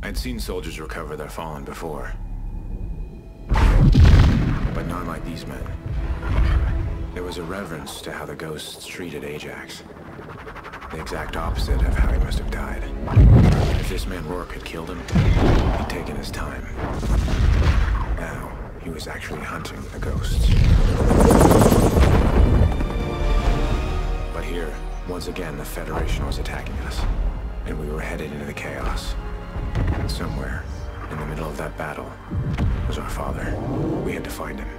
I'd seen soldiers recover their fallen before. But not like these men. There was a reverence to how the ghosts treated Ajax. The exact opposite of how he must have died. If this man Rorke had killed him, he'd taken his time. Now, he was actually hunting the ghosts. But here, once again, the Federation was attacking us. And we were headed into the chaos. Somewhere, in the middle of that battle, was our father. We had to find him.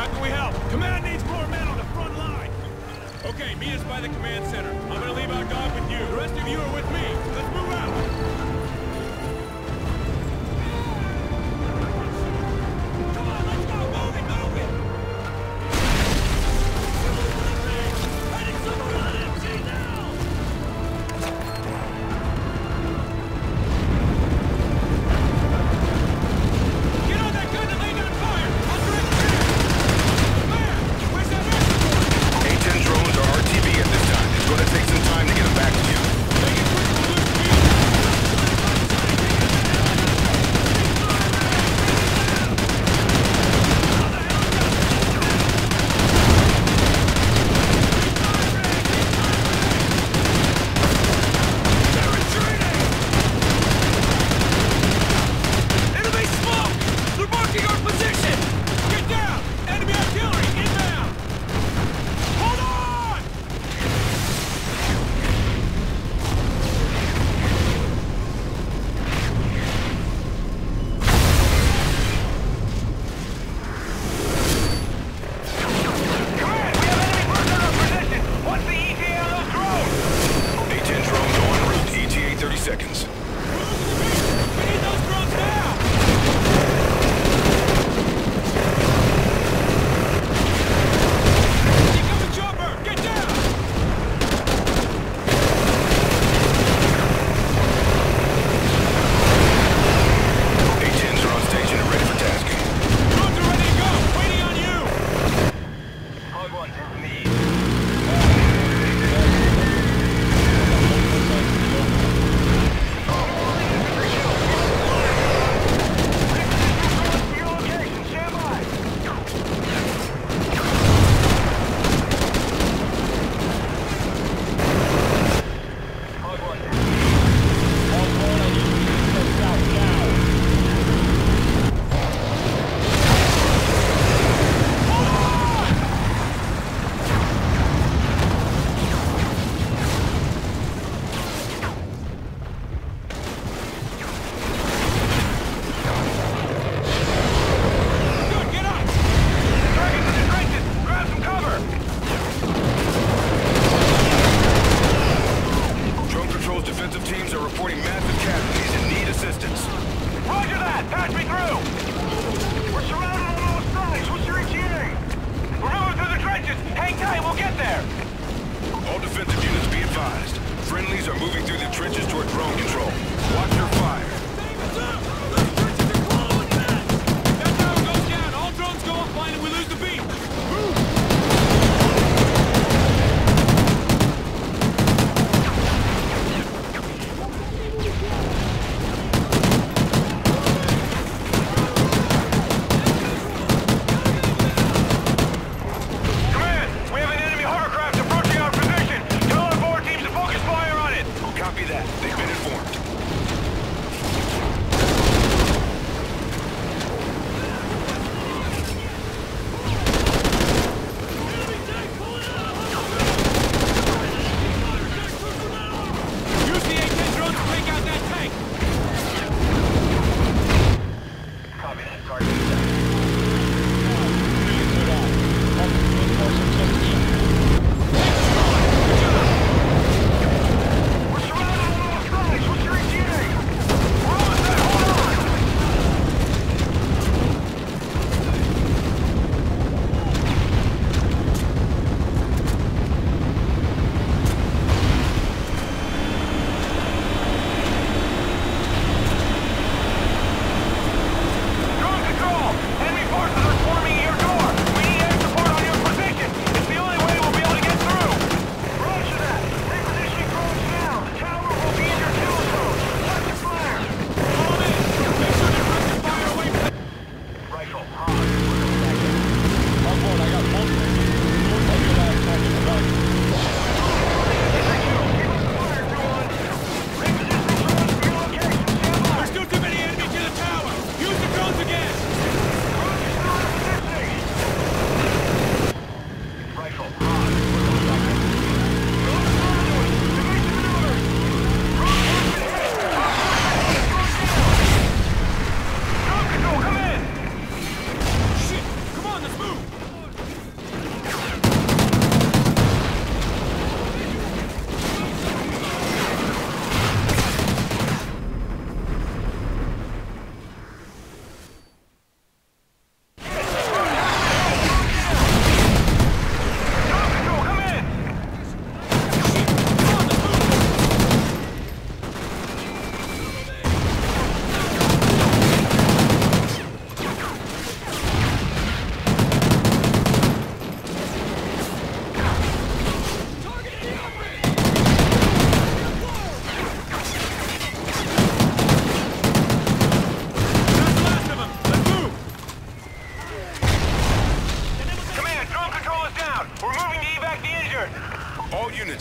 How can we help? Command needs more men on the front line! Okay, meet us by the command center. I'm gonna leave our dog with you. The rest of you are with me. Let's move out!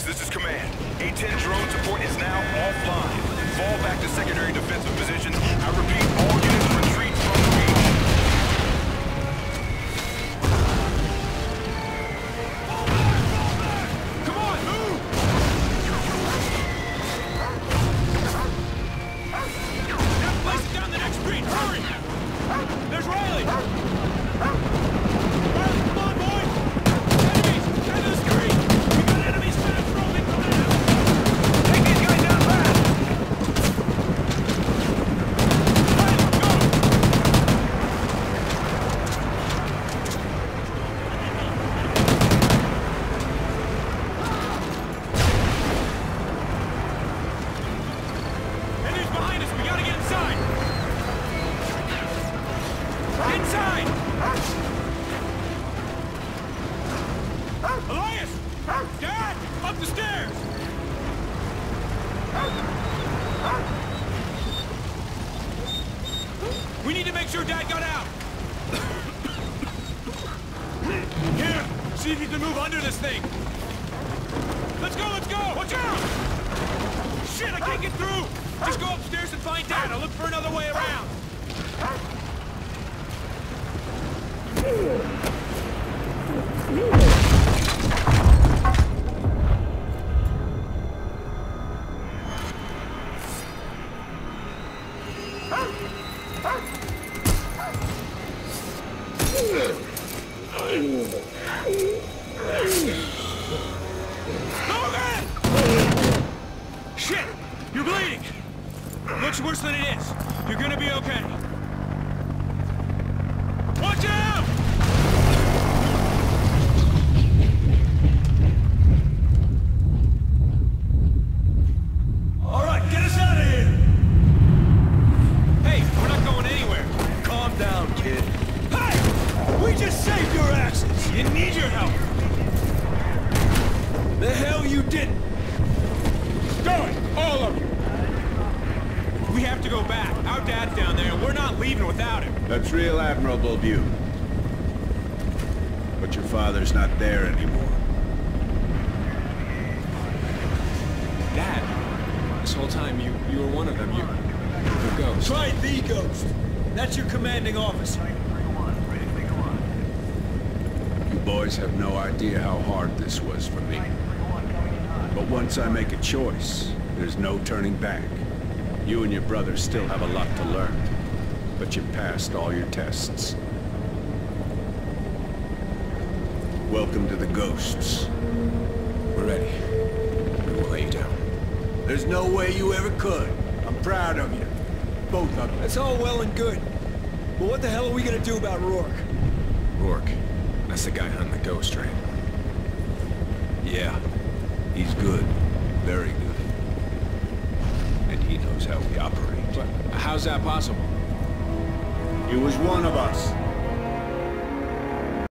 This is command. A-10 drone support is now offline. Fall back to secondary defensive positions. I repeat, all units We need to make sure Dad got out! Here! See if you can move under this thing! Let's go, let's go! Watch out! Shit, I can't get through! Just go upstairs and find Dad. I'll look for another way around. Worse than it is. You're gonna be okay. But your father's not there anymore. Dad, this whole time you you were one of them. You, the ghost. Try the Ghost. That's your commanding officer. You boys have no idea how hard this was for me. But once I make a choice, there's no turning back. You and your brother still have a lot to learn. But you passed all your tests. Welcome to the Ghosts. We're ready. We will lay you down. There's no way you ever could. I'm proud of you. Both of you. That's all well and good. But what the hell are we gonna do about Rorke? Rorke. That's the guy hunting the ghost, right? Yeah, he's good. Very good. And he knows how we operate. But how's that possible? He was one of us.